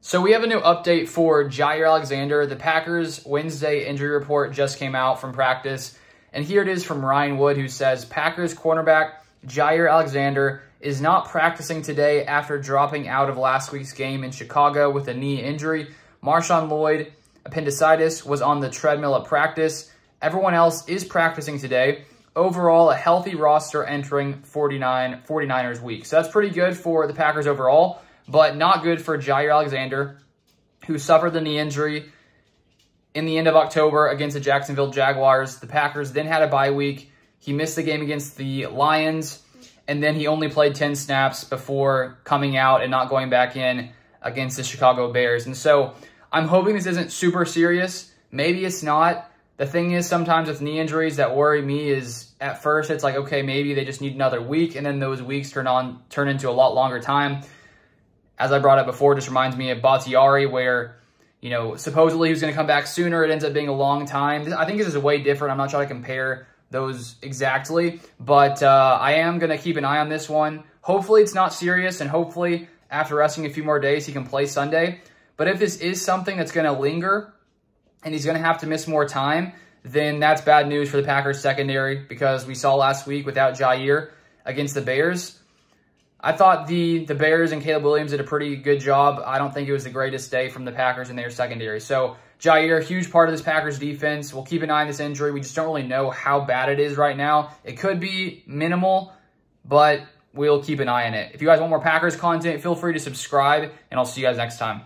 So we have a new update for Jaire Alexander. The Packers Wednesday injury report just came out from practice. And here it is from Ryan Wood, who says Packers cornerback Jaire Alexander is not practicing today after dropping out of last week's game in Chicago with a knee injury. Marshawn Lloyd, appendicitis, was on the treadmill at practice. Everyone else is practicing today. Overall, a healthy roster entering 49 49ers week. So that's pretty good for the Packers overall but not good for Jaire Alexander, who suffered the knee injury in the end of October against the Jacksonville Jaguars. The Packers then had a bye week. He missed the game against the Lions, and then he only played 10 snaps before coming out and not going back in against the Chicago Bears. And so I'm hoping this isn't super serious. Maybe it's not. The thing is, sometimes with knee injuries that worry me is at first it's like, okay, maybe they just need another week, and then those weeks turn on turn into a lot longer time as I brought up before, just reminds me of Bakhtiari, where, you know, supposedly he was going to come back sooner. It ends up being a long time. I think this is way different. I'm not trying to compare those exactly, but uh, I am going to keep an eye on this one. Hopefully it's not serious, and hopefully after resting a few more days, he can play Sunday. But if this is something that's going to linger and he's going to have to miss more time, then that's bad news for the Packers secondary because we saw last week without Jaire against the Bears, I thought the the Bears and Caleb Williams did a pretty good job. I don't think it was the greatest day from the Packers and their secondary. So Jaire, huge part of this Packers defense. We'll keep an eye on this injury. We just don't really know how bad it is right now. It could be minimal, but we'll keep an eye on it. If you guys want more Packers content, feel free to subscribe, and I'll see you guys next time.